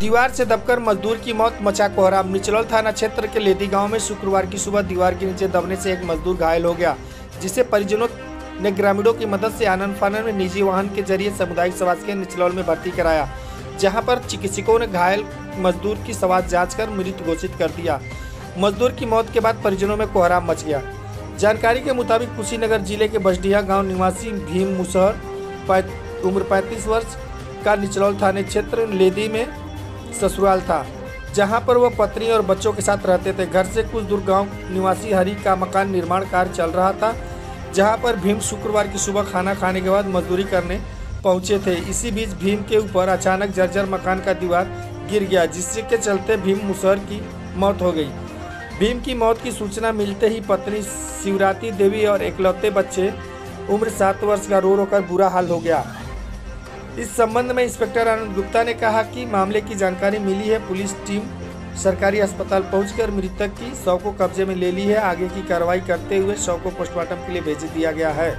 दीवार से दबकर मजदूर की मौत, मचा कोहरा। निचलौल थाना क्षेत्र के लेदी गाँव में शुक्रवार की सुबह दीवार के नीचे दबने से एक मजदूर घायल हो गया, जिसे परिजनों ने ग्रामीणों की मदद से आनंद फानन में निजी वाहन के ज़रिए सामुदायिक समाज के निचलौल में भर्ती कराया, जहाँ पर चिकित्सकों ने घायल मजदूर की स्वास्थ्य जाँच कर मृत घोषित कर दिया। मजदूर की मौत के बाद परिजनों में कोहराम मच गया। जानकारी के मुताबिक कुशीनगर ज़िले के बसडीहा गाँव निवासी भीम मुसहर उम्र 35 वर्ष, का निचलौल थाने क्षेत्र लेदी में ससुराल था, जहाँ पर वह पत्नी और बच्चों के साथ रहते थे। घर से कुछ दूर गाँव निवासी हरी का मकान निर्माण कार्य चल रहा था, जहाँ पर भीम शुक्रवार की सुबह खाना खाने के बाद मजदूरी करने पहुँचे थे। इसी बीच भीम के ऊपर अचानक जर्जर मकान का दीवार गिर गया, जिसके चलते भीम मुसहर की मौत हो गई। भीम की मौत की सूचना मिलते ही पत्नी शिवराती देवी और एकलौते बच्चे उम्र सात वर्ष का रो रो कर बुरा हाल हो गया। इस संबंध में इंस्पेक्टर आनंद गुप्ता ने कहा कि मामले की जानकारी मिली है। पुलिस टीम सरकारी अस्पताल पहुंचकर मृतक की शव को कब्जे में ले ली है। आगे की कार्रवाई करते हुए शव को पोस्टमार्टम के लिए भेज दिया गया है।